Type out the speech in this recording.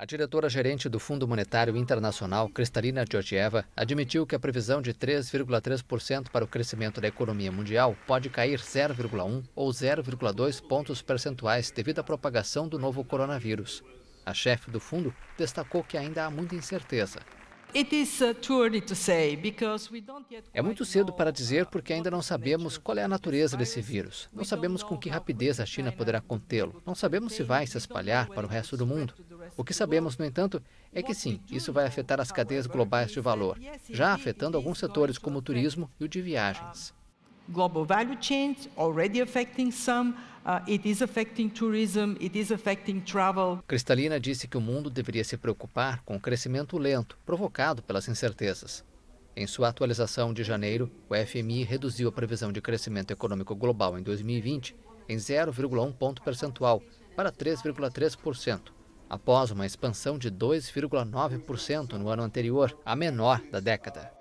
A diretora-gerente do Fundo Monetário Internacional, Kristalina Georgieva, admitiu que a previsão de 3,3% para o crescimento da economia mundial pode cair 0,1 ou 0,2 pontos percentuais devido à propagação do novo coronavírus. A chefe do fundo destacou que ainda há muita incerteza. É muito cedo para dizer porque ainda não sabemos qual é a natureza desse vírus. Não sabemos com que rapidez a China poderá contê-lo. Não sabemos se vai se espalhar para o resto do mundo. O que sabemos, no entanto, é que sim, isso vai afetar as cadeias globais de valor, já afetando alguns setores como o turismo e o de viagens global value chains already affecting some. Uh, it is affecting tourism, it is affecting travel. Cristalina disse que o mundo deveria se preocupar com o crescimento lento provocado pelas incertezas. Em sua atualização de janeiro, o FMI reduziu a previsão de crescimento econômico global em 2020 em 0,1 ponto percentual para 3,3%, após uma expansão de 2,9% no ano anterior, a menor da década.